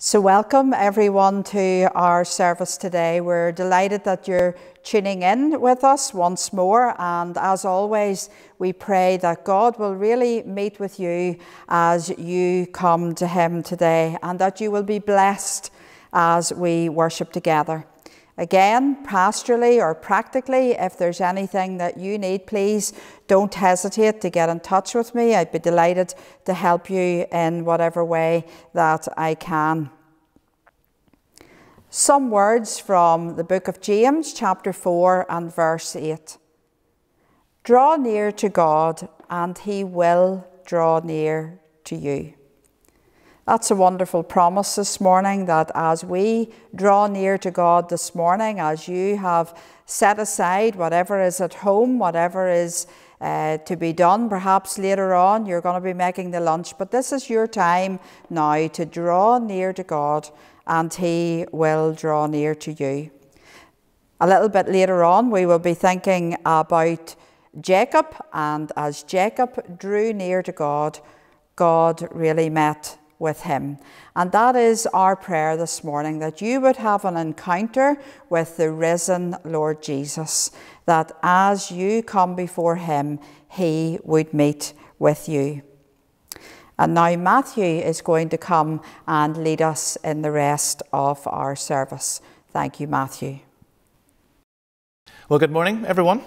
So, welcome everyone to our service today. We're delighted that you're tuning in with us once more. And as always, we pray that God will really meet with you as you come to Him today and that you will be blessed as we worship together. Again, pastorally or practically, if there's anything that you need, please don't hesitate to get in touch with me. I'd be delighted to help you in whatever way that I can. Some words from the book of James, chapter 4 and verse 8. Draw near to God, and he will draw near to you. That's a wonderful promise this morning that as we draw near to God this morning, as you have set aside whatever is at home, whatever is uh, to be done, perhaps later on you're going to be making the lunch, but this is your time now to draw near to God and He will draw near to you. A little bit later on, we will be thinking about Jacob, and as Jacob drew near to God, God really met with him. And that is our prayer this morning that you would have an encounter with the risen Lord Jesus, that as you come before him, he would meet with you. And now Matthew is going to come and lead us in the rest of our service. Thank you, Matthew. Well, good morning, everyone.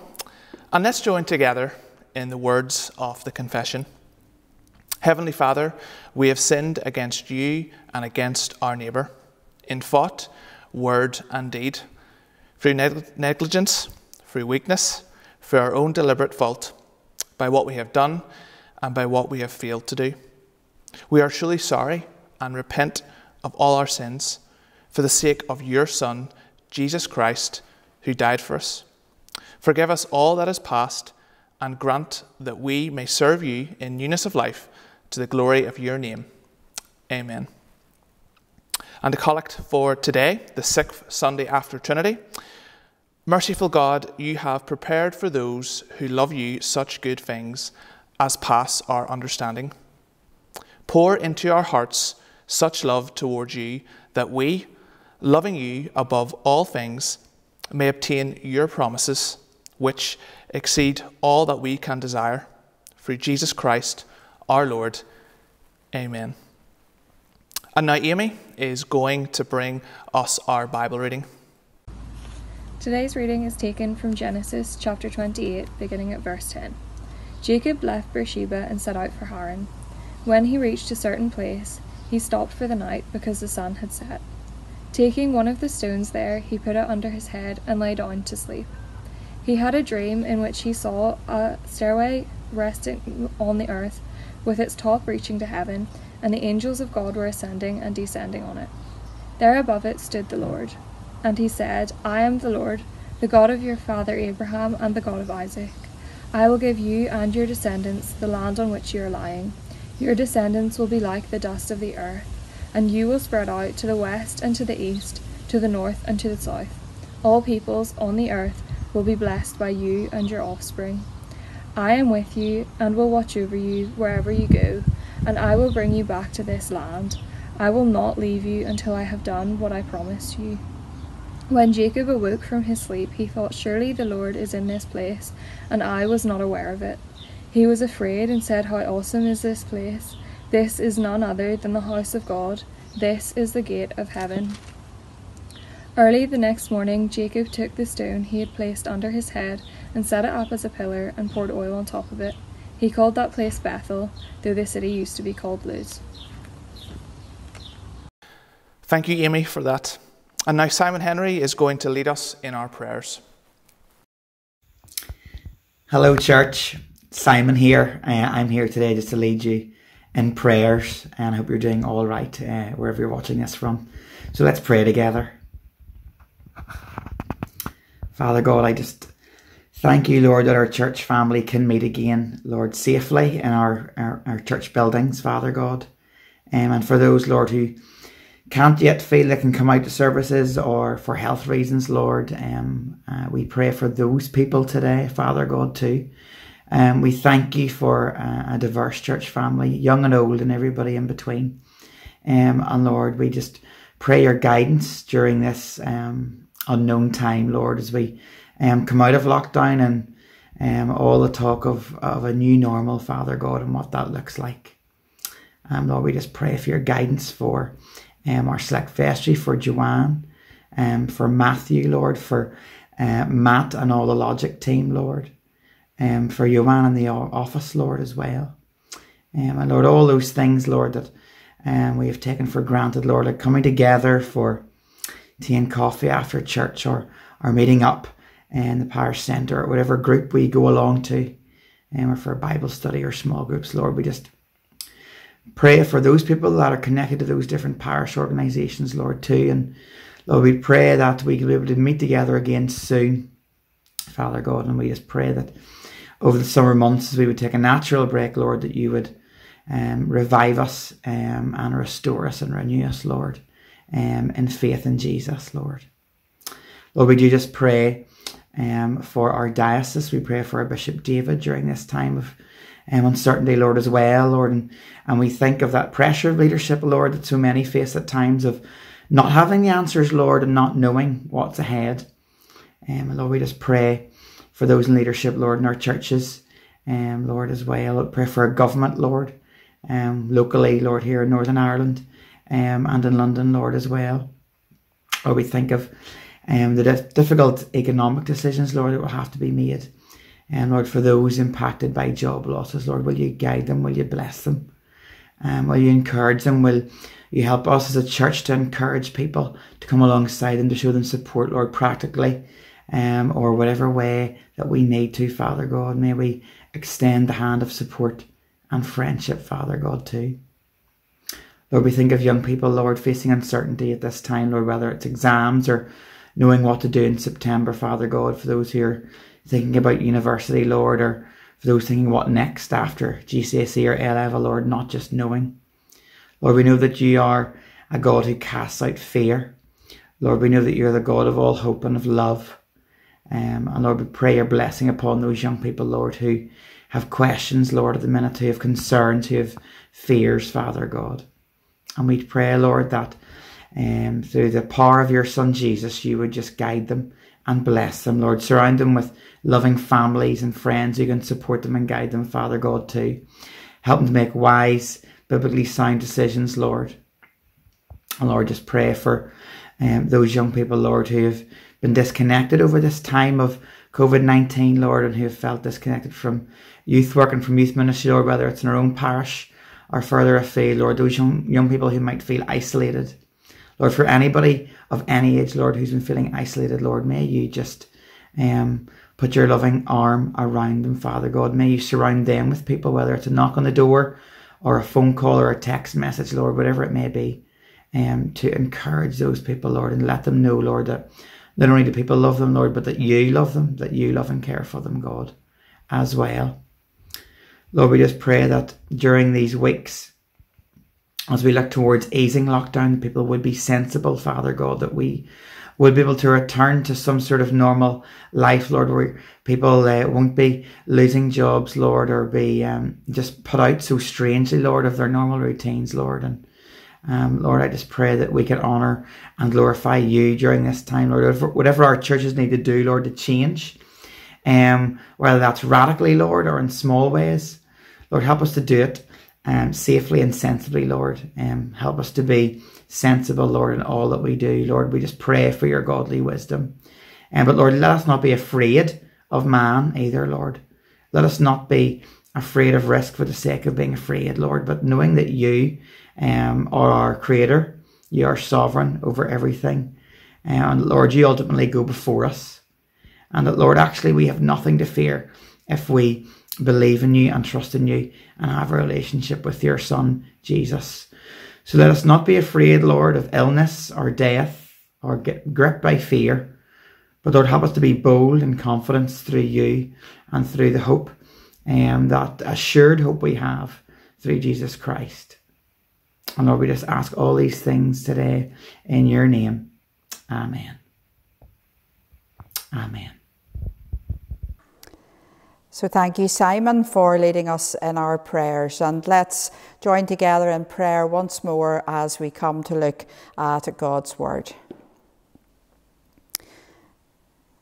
And let's join together in the words of the confession. Heavenly Father, we have sinned against you and against our neighbour in thought, word, and deed, through negligence, through weakness, through our own deliberate fault, by what we have done and by what we have failed to do. We are truly sorry and repent of all our sins for the sake of your Son, Jesus Christ, who died for us. Forgive us all that is past and grant that we may serve you in newness of life to the glory of your name. Amen. And a collect for today, the sixth Sunday after Trinity. Merciful God, you have prepared for those who love you such good things as pass our understanding. Pour into our hearts such love towards you that we, loving you above all things, may obtain your promises, which exceed all that we can desire. Through Jesus Christ, our Lord. Amen. And now Amy is going to bring us our Bible reading. Today's reading is taken from Genesis chapter 28, beginning at verse 10. Jacob left Beersheba and set out for Haran. When he reached a certain place, he stopped for the night because the sun had set. Taking one of the stones there, he put it under his head and lay down to sleep. He had a dream in which he saw a stairway resting on the earth with its top reaching to heaven, and the angels of God were ascending and descending on it. There above it stood the Lord. And he said, I am the Lord, the God of your father Abraham and the God of Isaac. I will give you and your descendants the land on which you are lying. Your descendants will be like the dust of the earth, and you will spread out to the west and to the east, to the north and to the south. All peoples on the earth will be blessed by you and your offspring. I am with you and will watch over you wherever you go, and I will bring you back to this land. I will not leave you until I have done what I promised you. When Jacob awoke from his sleep, he thought, Surely the Lord is in this place, and I was not aware of it. He was afraid and said, How awesome is this place! This is none other than the house of God. This is the gate of heaven. Early the next morning, Jacob took the stone he had placed under his head and set it up as a pillar and poured oil on top of it. He called that place Bethel, though the city used to be called Luz. Thank you, Amy, for that. And now Simon Henry is going to lead us in our prayers. Hello, church. Simon here. Uh, I'm here today just to lead you in prayers, and I hope you're doing all right uh, wherever you're watching this from. So let's pray together. Father God, I just Thank you, Lord, that our church family can meet again, Lord, safely in our, our, our church buildings, Father God. Um, and for those, Lord, who can't yet feel they can come out to services or for health reasons, Lord, um, uh, we pray for those people today, Father God, too. Um, we thank you for uh, a diverse church family, young and old, and everybody in between. Um, and Lord, we just pray your guidance during this um, unknown time, Lord, as we um, come out of lockdown and um, all the talk of, of a new normal, Father God, and what that looks like. Um, Lord, we just pray for your guidance for um, our select vestry, for Joanne, um, for Matthew, Lord, for uh, Matt and all the Logic team, Lord, um, for Joanne and the office, Lord, as well. Um, and Lord, all those things, Lord, that um, we have taken for granted, Lord, like coming together for tea and coffee after church or, or meeting up in the parish centre or whatever group we go along to, um, or for a Bible study or small groups, Lord, we just pray for those people that are connected to those different parish organisations, Lord, too. And Lord, we pray that we can be able to meet together again soon, Father God, and we just pray that over the summer months, as we would take a natural break, Lord, that you would um, revive us um, and restore us and renew us, Lord, um, in faith in Jesus, Lord. Lord, we do just pray um, for our diocese. We pray for our Bishop David during this time of um, uncertainty, Lord, as well, Lord. And, and we think of that pressure of leadership, Lord, that so many face at times of not having the answers, Lord, and not knowing what's ahead. Um, Lord, we just pray for those in leadership, Lord, in our churches, um, Lord, as well. Lord, pray for our government, Lord, um, locally, Lord, here in Northern Ireland um, and in London, Lord, as well. Or we think of um, the difficult economic decisions, Lord, that will have to be made. And Lord, for those impacted by job losses, Lord, will you guide them? Will you bless them? Um, will you encourage them? Will you help us as a church to encourage people to come alongside them to show them support, Lord, practically, um, or whatever way that we need to, Father God. May we extend the hand of support and friendship, Father God, too. Lord, we think of young people, Lord, facing uncertainty at this time, Lord, whether it's exams or knowing what to do in September, Father God, for those who are thinking about university, Lord, or for those thinking what next after GCSE or A level, Lord, not just knowing. Lord, we know that you are a God who casts out fear. Lord, we know that you're the God of all hope and of love. Um, and Lord, we pray your blessing upon those young people, Lord, who have questions, Lord, at the minute, who have concerns, who have fears, Father God. And we pray, Lord, that um, through the power of your Son Jesus, you would just guide them and bless them, Lord. Surround them with loving families and friends who can support them and guide them, Father God, too. Help them to make wise, biblically sound decisions, Lord. And Lord, just pray for um, those young people, Lord, who have been disconnected over this time of COVID 19, Lord, and who have felt disconnected from youth work and from youth ministry, Lord, whether it's in our own parish or further afield, Lord, those young, young people who might feel isolated. Lord, for anybody of any age, Lord, who's been feeling isolated, Lord, may you just um, put your loving arm around them, Father God. May you surround them with people, whether it's a knock on the door or a phone call or a text message, Lord, whatever it may be, um, to encourage those people, Lord, and let them know, Lord, that not only do people love them, Lord, but that you love them, that you love and care for them, God, as well. Lord, we just pray that during these weeks, as we look towards easing lockdown, people would be sensible, Father God, that we would be able to return to some sort of normal life, Lord, where people uh, won't be losing jobs, Lord, or be um, just put out so strangely, Lord, of their normal routines, Lord. And um, Lord, I just pray that we can honour and glorify you during this time, Lord. Whatever our churches need to do, Lord, to change, um, whether that's radically, Lord, or in small ways, Lord, help us to do it um, safely and sensibly, Lord. Um, help us to be sensible, Lord, in all that we do. Lord, we just pray for your godly wisdom. Um, but Lord, let us not be afraid of man either, Lord. Let us not be afraid of risk for the sake of being afraid, Lord, but knowing that you um, are our creator, you are sovereign over everything. And Lord, you ultimately go before us. And that, Lord, actually, we have nothing to fear if we believe in you and trust in you and have a relationship with your Son, Jesus. So let us not be afraid, Lord, of illness or death or get gripped by fear. But Lord, help us to be bold in confidence through you and through the hope and um, that assured hope we have through Jesus Christ. And Lord, we just ask all these things today in your name. Amen. Amen. So thank you, Simon, for leading us in our prayers. And let's join together in prayer once more as we come to look at God's Word.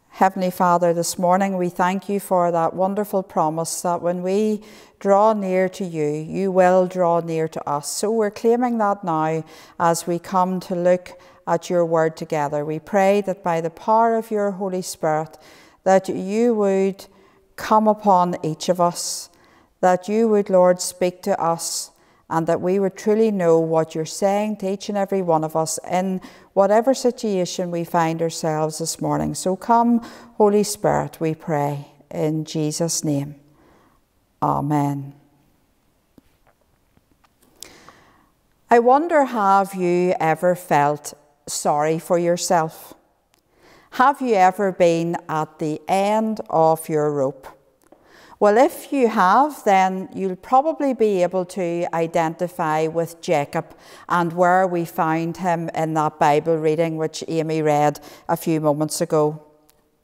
Heavenly Father, this morning we thank you for that wonderful promise that when we draw near to you, you will draw near to us. So we're claiming that now as we come to look at your word together. We pray that by the power of your Holy Spirit, that you would come upon each of us, that you would, Lord, speak to us, and that we would truly know what you're saying to each and every one of us in whatever situation we find ourselves this morning. So come, Holy Spirit, we pray, in Jesus' name. Amen. I wonder have you ever felt sorry for yourself? Have you ever been at the end of your rope? Well, if you have, then you'll probably be able to identify with Jacob and where we find him in that Bible reading which Amy read a few moments ago.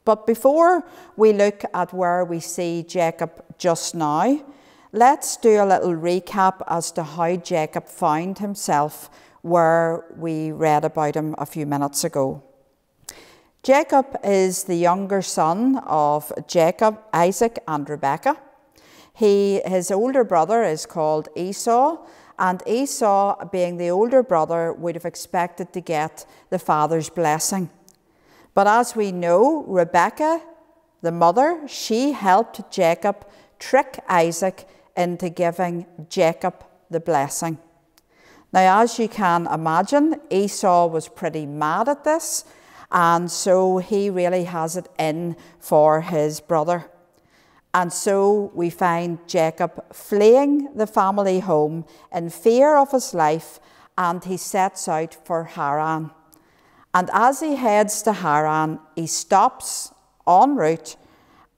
But before we look at where we see Jacob just now, let's do a little recap as to how Jacob found himself where we read about him a few minutes ago. Jacob is the younger son of Jacob, Isaac, and Rebekah. He, his older brother is called Esau, and Esau, being the older brother, would have expected to get the father's blessing. But as we know, Rebekah, the mother, she helped Jacob trick Isaac into giving Jacob the blessing. Now, as you can imagine, Esau was pretty mad at this and so he really has it in for his brother. And so we find Jacob fleeing the family home in fear of his life, and he sets out for Haran. And as he heads to Haran, he stops en route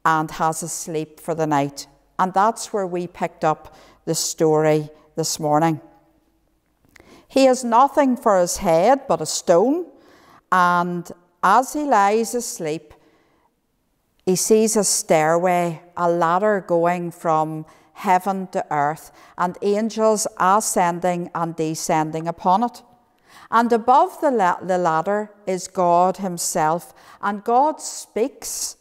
and has a sleep for the night. And that's where we picked up the story this morning. He has nothing for his head but a stone and as he lies asleep, he sees a stairway, a ladder going from heaven to earth, and angels ascending and descending upon it. And above the, la- the ladder is God Himself, and God speaks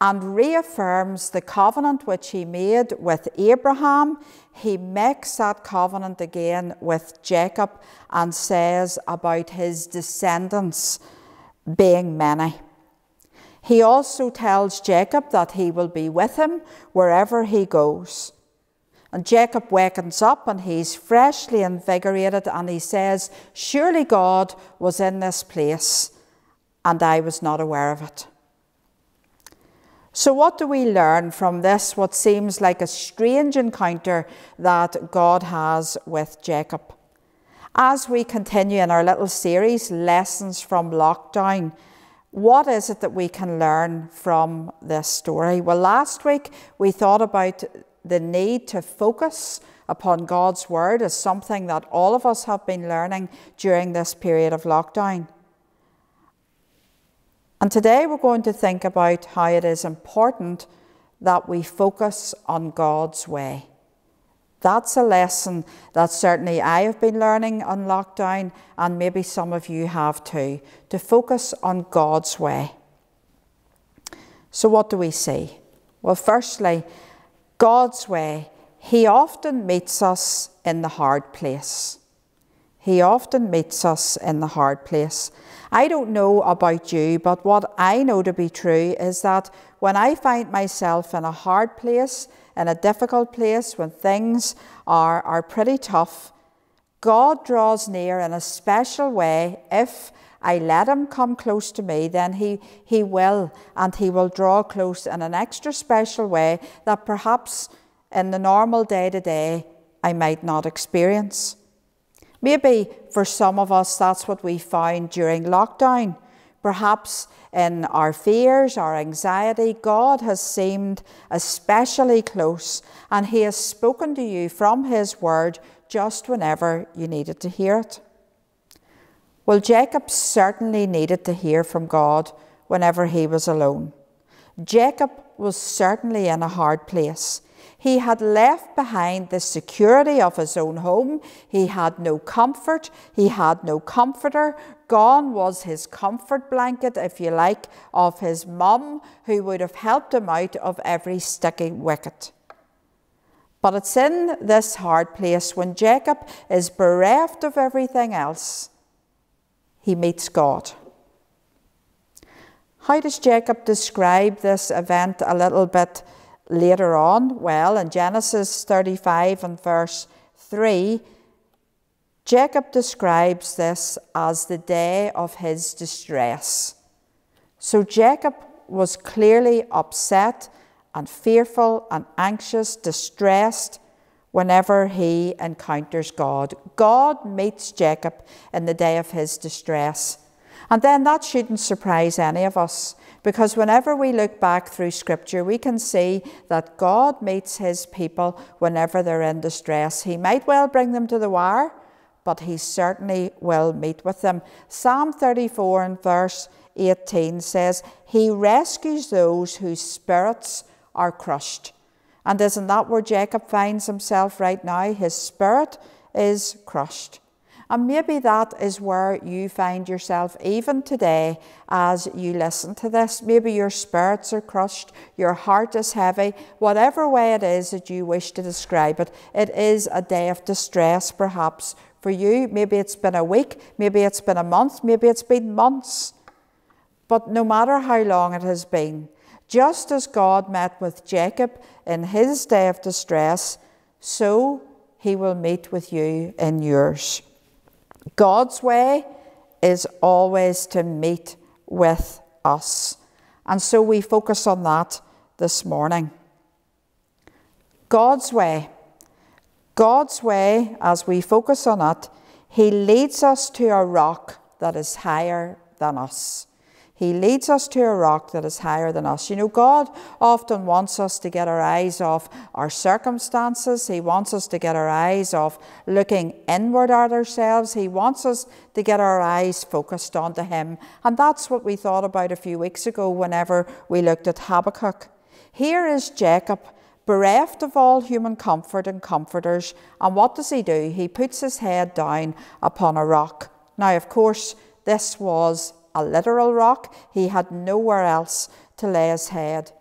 and reaffirms the covenant which He made with Abraham. He makes that covenant again with Jacob and says about his descendants being many. He also tells Jacob that he will be with him wherever he goes. And Jacob wakens up and he's freshly invigorated and he says, Surely God was in this place and I was not aware of it. So, what do we learn from this, what seems like a strange encounter that God has with Jacob? As we continue in our little series, Lessons from Lockdown, what is it that we can learn from this story? Well, last week we thought about the need to focus upon God's Word as something that all of us have been learning during this period of lockdown. And today we're going to think about how it is important that we focus on God's way. That's a lesson that certainly I have been learning on lockdown, and maybe some of you have too, to focus on God's way. So, what do we see? Well, firstly, God's way, He often meets us in the hard place. He often meets us in the hard place. I don't know about you, but what I know to be true is that when I find myself in a hard place, in a difficult place, when things are, are pretty tough, God draws near in a special way. If I let Him come close to me, then He, he will, and He will draw close in an extra special way that perhaps in the normal day to day I might not experience. Maybe for some of us, that's what we found during lockdown. Perhaps in our fears, our anxiety, God has seemed especially close and He has spoken to you from His word just whenever you needed to hear it. Well, Jacob certainly needed to hear from God whenever he was alone. Jacob was certainly in a hard place. He had left behind the security of his own home. He had no comfort. He had no comforter. Gone was his comfort blanket, if you like, of his mum, who would have helped him out of every sticky wicket. But it's in this hard place when Jacob is bereft of everything else, he meets God. How does Jacob describe this event a little bit later on? Well, in Genesis 35 and verse 3, Jacob describes this as the day of his distress. So Jacob was clearly upset and fearful and anxious, distressed whenever he encounters God. God meets Jacob in the day of his distress. And then that shouldn't surprise any of us because whenever we look back through Scripture, we can see that God meets His people whenever they're in distress. He might well bring them to the wire, but He certainly will meet with them. Psalm 34 and verse 18 says, He rescues those whose spirits are crushed. And isn't that where Jacob finds himself right now? His spirit is crushed. And maybe that is where you find yourself even today as you listen to this. Maybe your spirits are crushed, your heart is heavy, whatever way it is that you wish to describe it. It is a day of distress, perhaps, for you. Maybe it's been a week, maybe it's been a month, maybe it's been months. But no matter how long it has been, just as God met with Jacob in his day of distress, so he will meet with you in yours. God's way is always to meet with us. And so we focus on that this morning. God's way. God's way, as we focus on it, He leads us to a rock that is higher than us. He leads us to a rock that is higher than us. You know, God often wants us to get our eyes off our circumstances. He wants us to get our eyes off looking inward at ourselves. He wants us to get our eyes focused onto Him. And that's what we thought about a few weeks ago whenever we looked at Habakkuk. Here is Jacob bereft of all human comfort and comforters. And what does he do? He puts his head down upon a rock. Now, of course, this was a literal rock. He had nowhere else to lay his head.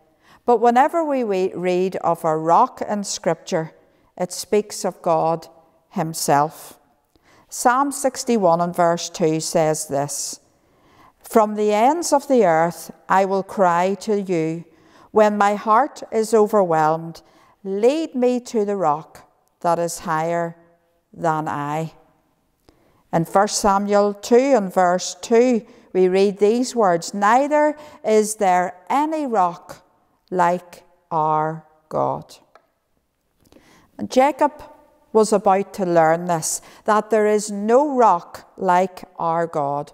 But whenever we read of a rock in Scripture, it speaks of God Himself. Psalm 61 and verse 2 says this From the ends of the earth I will cry to you. When my heart is overwhelmed, lead me to the rock that is higher than I. In 1 Samuel 2 and verse 2, we read these words Neither is there any rock like our God. And Jacob was about to learn this that there is no rock like our God.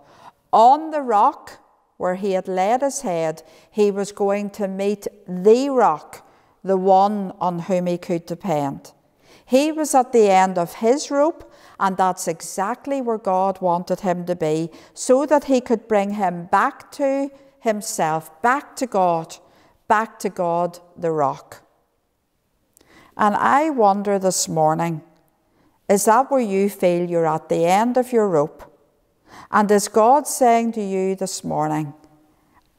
On the rock where he had laid his head, he was going to meet the rock, the one on whom he could depend. He was at the end of his rope and that's exactly where God wanted him to be, so that he could bring him back to himself, back to God, back to God, the rock. And I wonder this morning is that where you feel you're at the end of your rope? And is God saying to you this morning,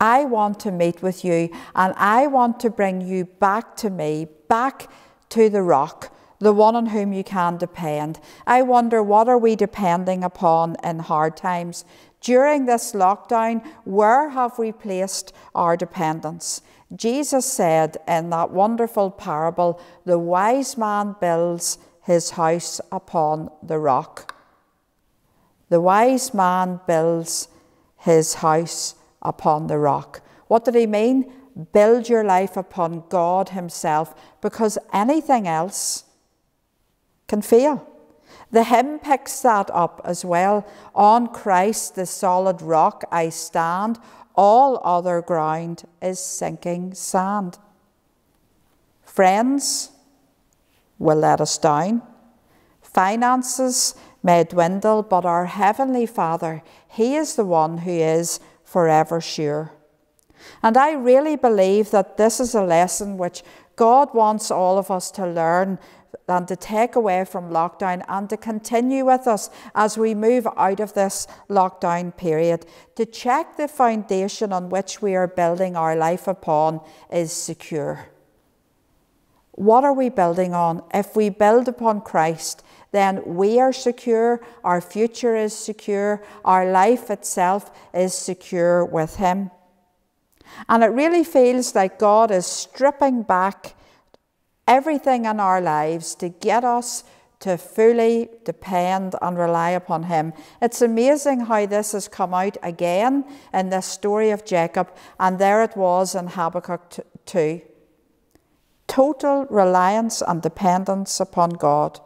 I want to meet with you and I want to bring you back to me, back to the rock, the one on whom you can depend. I wonder what are we depending upon in hard times? During this lockdown, where have we placed our dependence? Jesus said in that wonderful parable, the wise man builds his house upon the rock. The wise man builds his house upon the rock. What did he mean? Build your life upon God Himself because anything else can fail. The hymn picks that up as well. On Christ, the solid rock, I stand. All other ground is sinking sand. Friends will let us down. Finances may dwindle, but our Heavenly Father, He is the one who is forever sure. And I really believe that this is a lesson which God wants all of us to learn and to take away from lockdown and to continue with us as we move out of this lockdown period. To check the foundation on which we are building our life upon is secure. What are we building on? If we build upon Christ, then we are secure, our future is secure, our life itself is secure with Him. And it really feels like God is stripping back everything in our lives to get us to fully depend and rely upon Him. It's amazing how this has come out again in this story of Jacob, and there it was in Habakkuk 2. Total reliance and dependence upon God.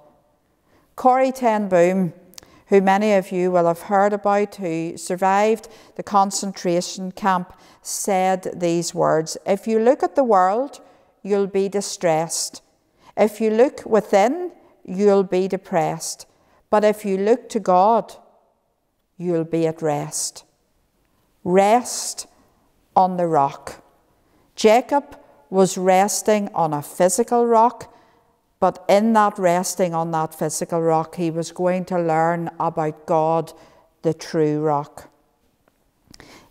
Corrie Ten Boom, who many of you will have heard about, who survived the concentration camp, said these words If you look at the world, you'll be distressed. If you look within, you'll be depressed. But if you look to God, you'll be at rest. Rest on the rock. Jacob was resting on a physical rock, but in that resting on that physical rock, he was going to learn about God, the true rock.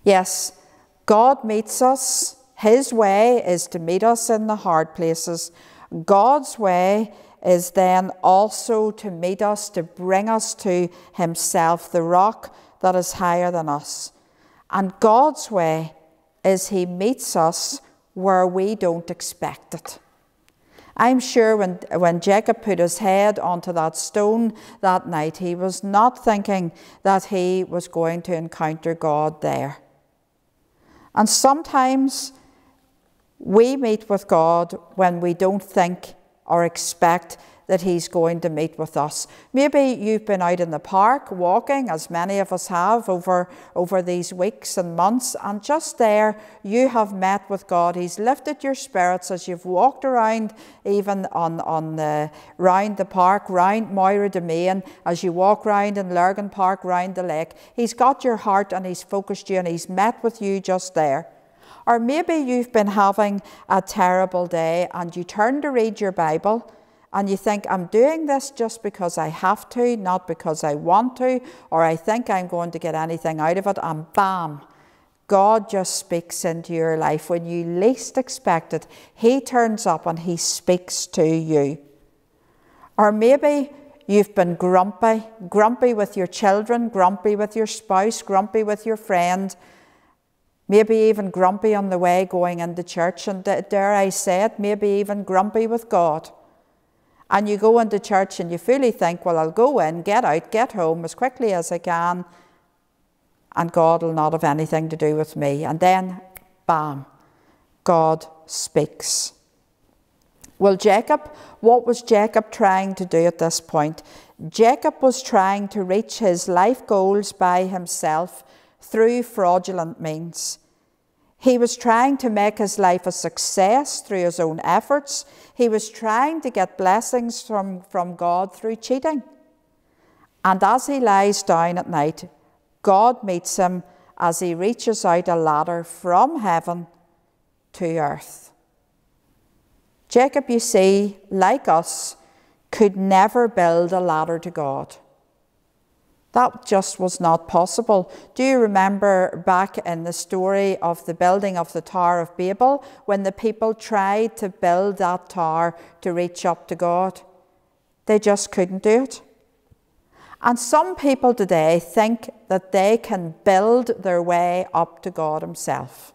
Yes, God meets us. His way is to meet us in the hard places. God's way is then also to meet us, to bring us to Himself, the rock that is higher than us. And God's way is He meets us where we don't expect it. I'm sure when, when Jacob put his head onto that stone that night, he was not thinking that he was going to encounter God there. And sometimes we meet with God when we don't think or expect that He's going to meet with us. Maybe you've been out in the park walking, as many of us have over, over these weeks and months, and just there you have met with God. He's lifted your spirits as you've walked around, even on, on the, round the park, round Moira Demesne, as you walk round in Lurgan Park, round the lake. He's got your heart and He's focused you and He's met with you just there. Or maybe you've been having a terrible day and you turn to read your Bible and you think, I'm doing this just because I have to, not because I want to, or I think I'm going to get anything out of it, and bam, God just speaks into your life. When you least expect it, He turns up and He speaks to you. Or maybe you've been grumpy, grumpy with your children, grumpy with your spouse, grumpy with your friend, maybe even grumpy on the way going into church, and dare I say it, maybe even grumpy with God. And you go into church and you fully think, well, I'll go in, get out, get home as quickly as I can, and God will not have anything to do with me. And then, bam, God speaks. Well, Jacob, what was Jacob trying to do at this point? Jacob was trying to reach his life goals by himself through fraudulent means. He was trying to make his life a success through his own efforts. He was trying to get blessings from, from God through cheating. And as he lies down at night, God meets him as he reaches out a ladder from heaven to earth. Jacob, you see, like us, could never build a ladder to God. That just was not possible. Do you remember back in the story of the building of the Tower of Babel when the people tried to build that tower to reach up to God? They just couldn't do it. And some people today think that they can build their way up to God Himself.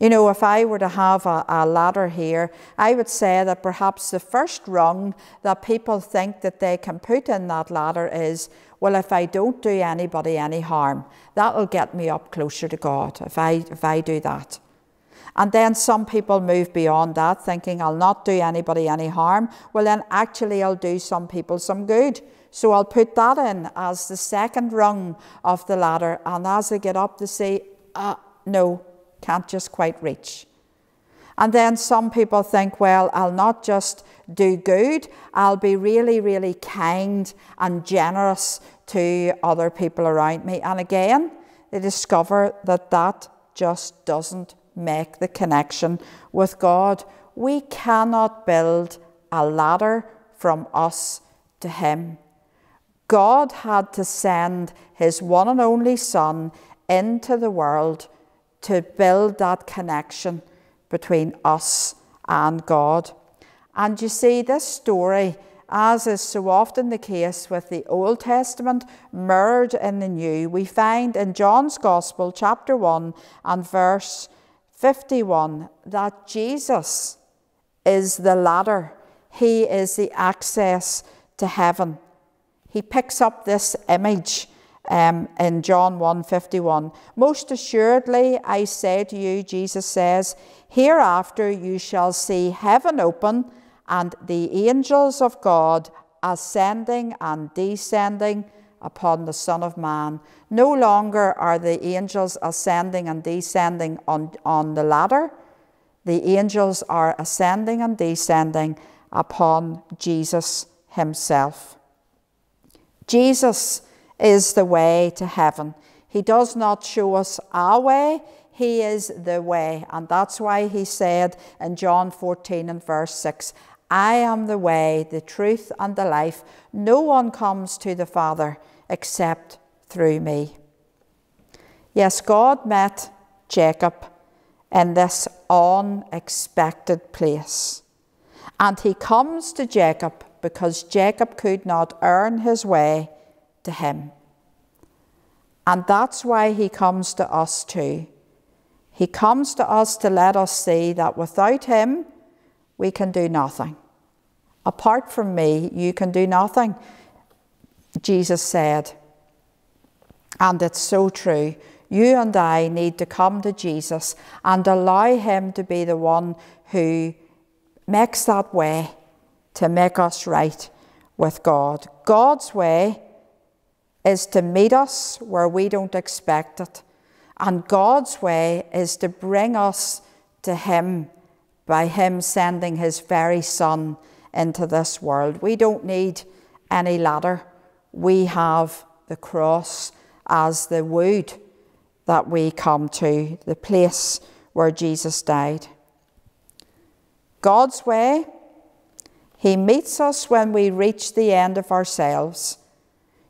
You know, if I were to have a, a, ladder here, I would say that perhaps the first rung that people think that they can put in that ladder is, well, if I don't do anybody any harm, that'll get me up closer to God if I, if I do that. And then some people move beyond that, thinking I'll not do anybody any harm. Well, then actually, I'll do some people some good. So I'll put that in as the second rung of the ladder. And as I get up they say, uh, no, can't just quite reach. And then some people think, well, I'll not just do good, I'll be really, really kind and generous to other people around me. And again, they discover that that just doesn't make the connection with God. We cannot build a ladder from us to Him. God had to send His one and only Son into the world to build that connection between us and God. And you see, this story, as is so often the case with the Old Testament mirrored in the New, we find in John's Gospel, chapter 1 and verse 51, that Jesus is the ladder, He is the access to heaven. He picks up this image um, in John 1:51. Most assuredly, I say to you, Jesus says, hereafter you shall see heaven open and the angels of God ascending and descending upon the Son of Man. No longer are the angels ascending and descending on, on the ladder. The angels are ascending and descending upon Jesus himself. Jesus is the way to heaven. He does not show us our way, He is the way. And that's why He said in John 14 and verse 6 I am the way, the truth, and the life. No one comes to the Father except through me. Yes, God met Jacob in this unexpected place. And he comes to Jacob because Jacob could not earn his way to him. And that's why he comes to us too. He comes to us to let us see that without him, we can do nothing. Apart from me, you can do nothing, Jesus said. And it's so true. You and I need to come to Jesus and allow Him to be the one who makes that way to make us right with God. God's way is to meet us where we don't expect it. And God's way is to bring us to Him by Him sending His very Son into this world. We don't need any ladder. We have the cross as the wood that we come to, the place where Jesus died. God's way, He meets us when we reach the end of ourselves.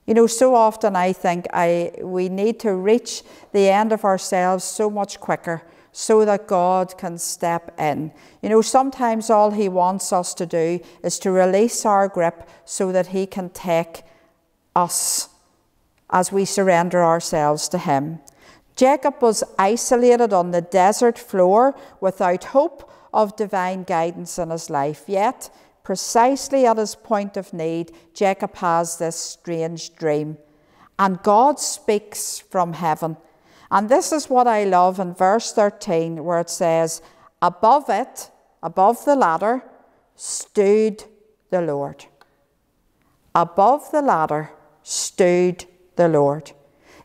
You know, so often I think I, we need to reach the end of ourselves so much quicker so that God can step in. You know, sometimes all He wants us to do is to release our grip so that He can take us as we surrender ourselves to Him. Jacob was isolated on the desert floor without hope of divine guidance in his life. Yet, precisely at his point of need, Jacob has this strange dream. And God speaks from heaven and this is what I love in verse 13, where it says, Above it, above the ladder, stood the Lord. Above the ladder stood the Lord.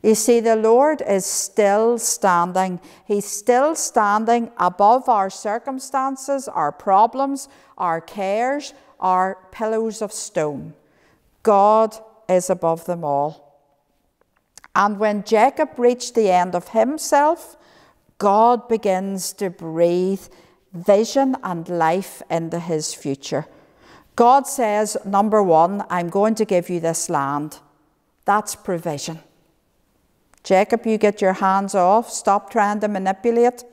You see, the Lord is still standing. He's still standing above our circumstances, our problems, our cares, our pillows of stone. God is above them all. And when Jacob reached the end of himself, God begins to breathe vision and life into his future. God says, number one, I'm going to give you this land. That's provision. Jacob, you get your hands off, stop trying to manipulate.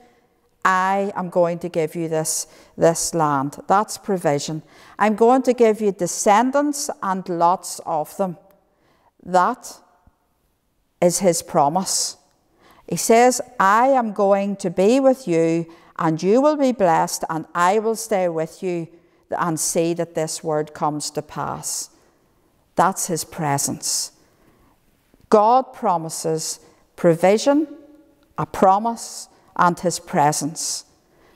I am going to give you this, this land. That's provision. I'm going to give you descendants and lots of them. That is his promise. He says, I am going to be with you, and you will be blessed, and I will stay with you and see that this word comes to pass. That's his presence. God promises provision, a promise, and his presence.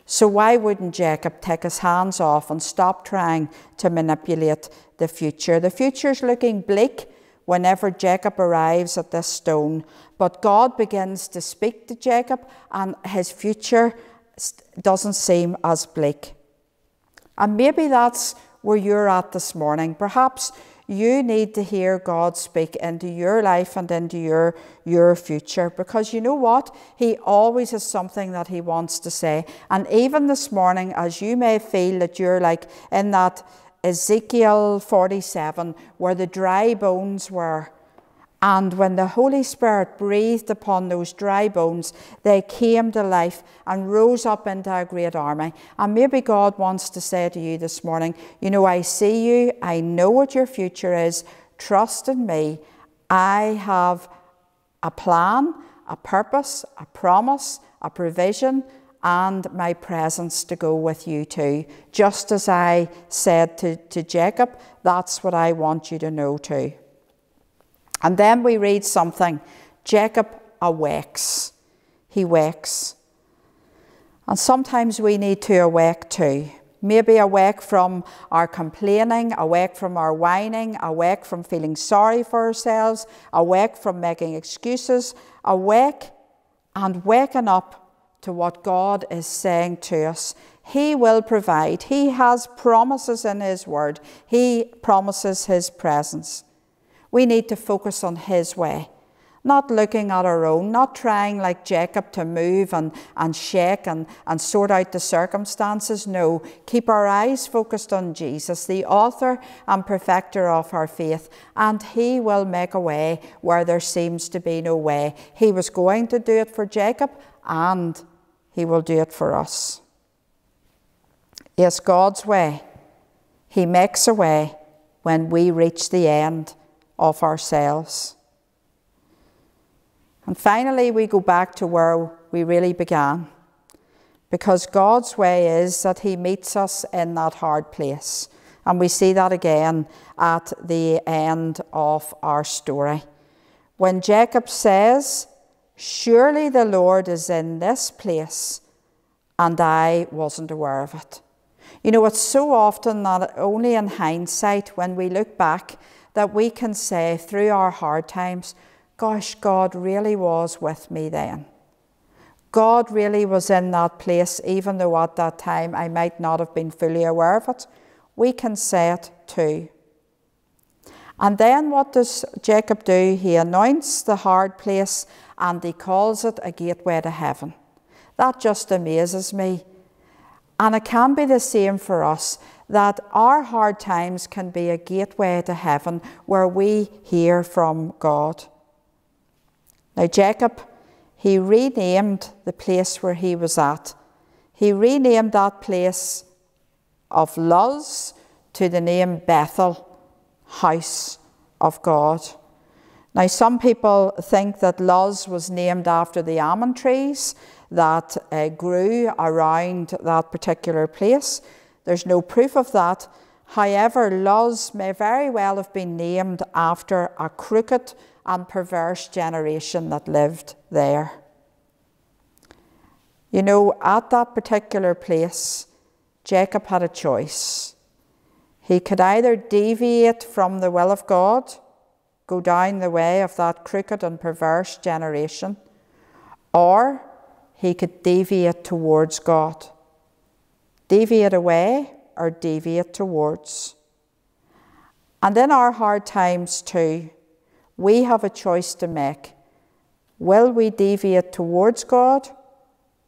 So, why wouldn't Jacob take his hands off and stop trying to manipulate the future? The future's looking bleak whenever Jacob arrives at this stone. But God begins to speak to Jacob, and his future doesn't seem as bleak. And maybe that's where you're at this morning. Perhaps you need to hear God speak into your life and into your, your future because you know what? He always has something that He wants to say. And even this morning, as you may feel that you're like in that Ezekiel 47 where the dry bones were and when the Holy Spirit breathed upon those dry bones, they came to life and rose up into a great army. And maybe God wants to say to you this morning, You know, I see you, I know what your future is, trust in me. I have a plan, a purpose, a promise, a provision, and my presence to go with you too. Just as I said to, to Jacob, that's what I want you to know too. And then we read something Jacob awakes. He wakes. And sometimes we need to awake too. Maybe awake from our complaining, awake from our whining, awake from feeling sorry for ourselves, awake from making excuses, awake and waking up to what God is saying to us. He will provide. He has promises in His Word, He promises His presence. We need to focus on His way, not looking at our own, not trying like Jacob to move and, and shake and, and sort out the circumstances. No, keep our eyes focused on Jesus, the author and perfecter of our faith, and He will make a way where there seems to be no way. He was going to do it for Jacob, and He will do it for us. Yes, God's way. He makes a way when we reach the end of ourselves. And finally, we go back to where we really began. Because God's way is that He meets us in that hard place. And we see that again at the end of our story. When Jacob says, Surely the Lord is in this place, and I wasn't aware of it. You know, it's so often that only in hindsight, when we look back, that we can say through our hard times, Gosh, God really was with me then. God really was in that place, even though at that time I might not have been fully aware of it. We can say it too. And then what does Jacob do? He anoints the hard place and he calls it a gateway to heaven. That just amazes me. And it can be the same for us that our hard times can be a gateway to heaven where we hear from God. Now, Jacob, he renamed the place where he was at. He renamed that place of Luz to the name Bethel, house of God. Now, some people think that Luz was named after the almond trees that uh, grew around that particular place. There's no proof of that. However, Luz may very well have been named after a crooked and perverse generation that lived there. You know, at that particular place, Jacob had a choice. He could either deviate from the will of God, go down the way of that crooked and perverse generation, or he could deviate towards God deviate away or deviate towards. And in our hard times too, we have a choice to make. Will we deviate towards God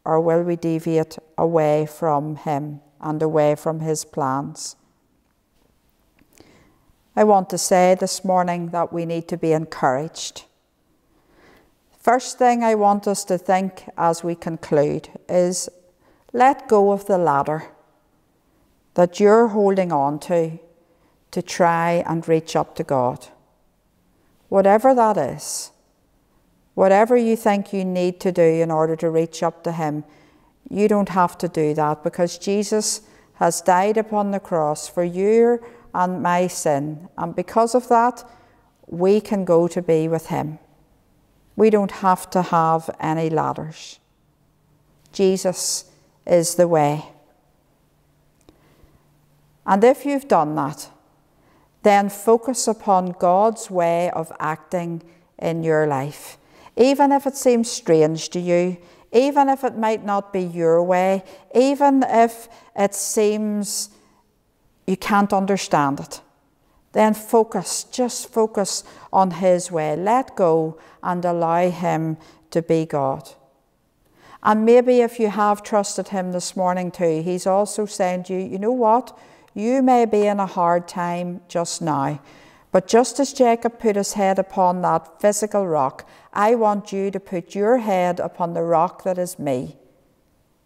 or will we deviate away from Him and away from His plans? I want to say this morning that we need to be encouraged. First thing I want us to think as we conclude is let go of the ladder that you're holding on to to try and reach up to God. Whatever that is, whatever you think you need to do in order to reach up to Him, you don't have to do that because Jesus has died upon the cross for your and my sin. And because of that, we can go to be with Him. We don't have to have any ladders. Jesus is the way. And if you've done that, then focus upon God's way of acting in your life. Even if it seems strange to you, even if it might not be your way, even if it seems you can't understand it, then focus, just focus on His way. Let go and allow Him to be God. And maybe if you have trusted Him this morning too, He's also saying to you, you know what? You may be in a hard time just now, but just as Jacob put his head upon that physical rock, I want you to put your head upon the rock that is me,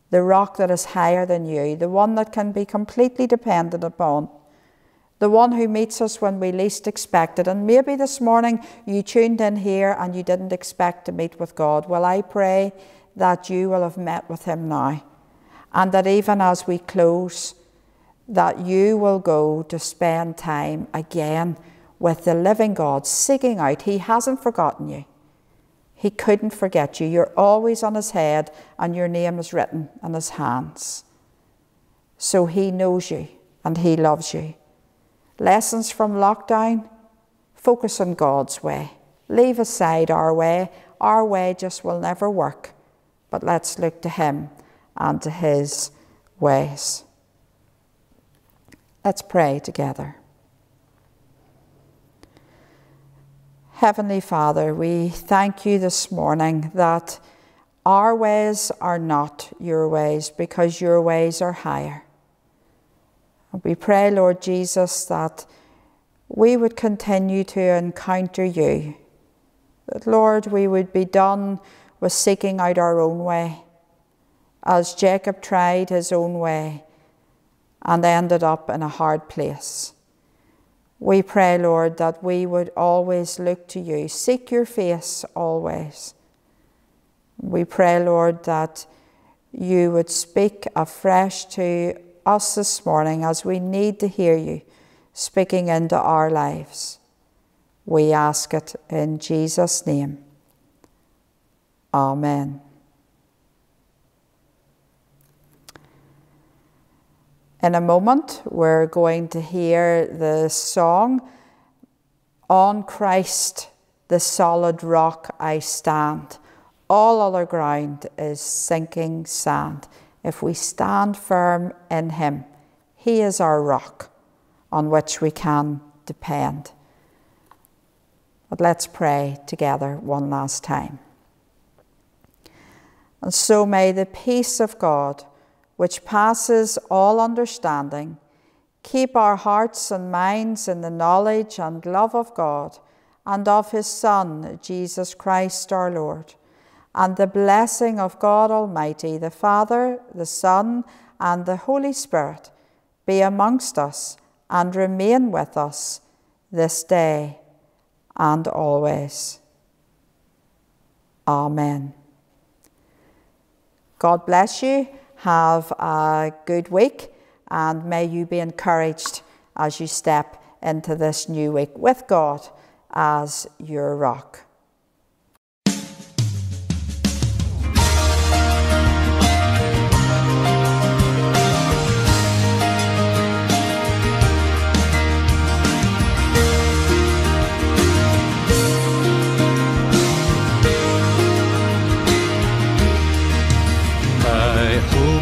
the rock that is higher than you, the one that can be completely depended upon the one who meets us when we least expect it. And maybe this morning you tuned in here and you didn't expect to meet with God. Well, I pray that you will have met with Him now. And that even as we close, that you will go to spend time again with the living God, seeking out. He hasn't forgotten you. He couldn't forget you. You're always on his head, and your name is written on his hands. So he knows you and he loves you. Lessons from lockdown focus on God's way. Leave aside our way. Our way just will never work. But let's look to Him and to His ways. Let's pray together. Heavenly Father, we thank you this morning that our ways are not your ways because your ways are higher. We pray, Lord Jesus, that we would continue to encounter you. That, Lord, we would be done with seeking out our own way, as Jacob tried his own way and ended up in a hard place. We pray, Lord, that we would always look to you, seek your face always. We pray, Lord, that you would speak afresh to us this morning as we need to hear you speaking into our lives. We ask it in Jesus' name. Amen. In a moment, we're going to hear the song, On Christ, the solid rock I stand. All other ground is sinking sand if we stand firm in Him. He is our rock on which we can depend. But let's pray together one last time. And so may the peace of God, which passes all understanding, keep our hearts and minds in the knowledge and love of God and of His Son, Jesus Christ our Lord and the blessing of God Almighty, the Father, the Son, and the Holy Spirit be amongst us and remain with us this day and always. Amen. God bless you. Have a good week, and may you be encouraged as you step into this new week with God as your rock.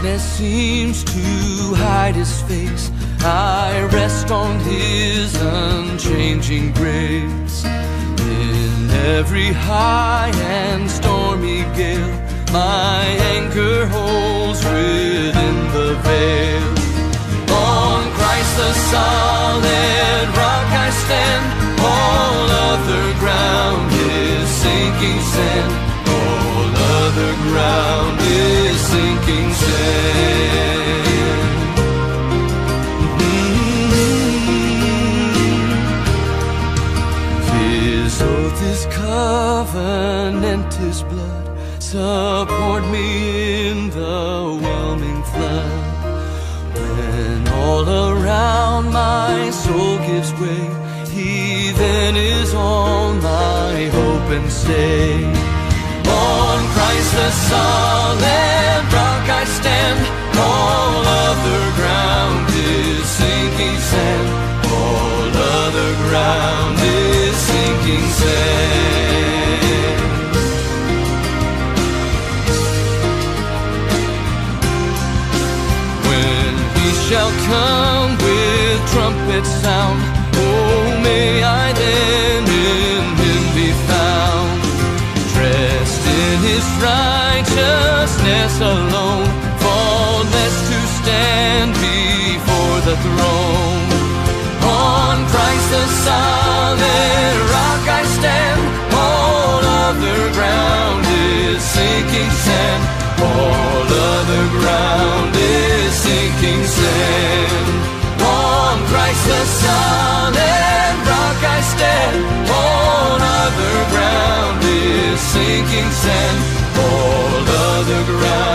Darkness seems to hide his face, I rest on his unchanging grace. In every high and stormy gale, my anchor holds within the veil. On Christ the solid rock I stand, all other ground is sinking sand. All other ground is sinking sand. Mm-hmm. His oath, his covenant, his blood support me in the whelming flood. When all around my soul gives way, He then is all my hope and stay. On Christ the solid stand, all other ground is sinking sand. All other ground is sinking sand. When he shall come with trumpet sound, oh, may I then in him be found, dressed in his righteousness alone, throne. On Christ the solid rock I stand, all other ground is sinking sand. All other ground is sinking sand. On Christ the solid rock I stand, all other ground is sinking sand. All other ground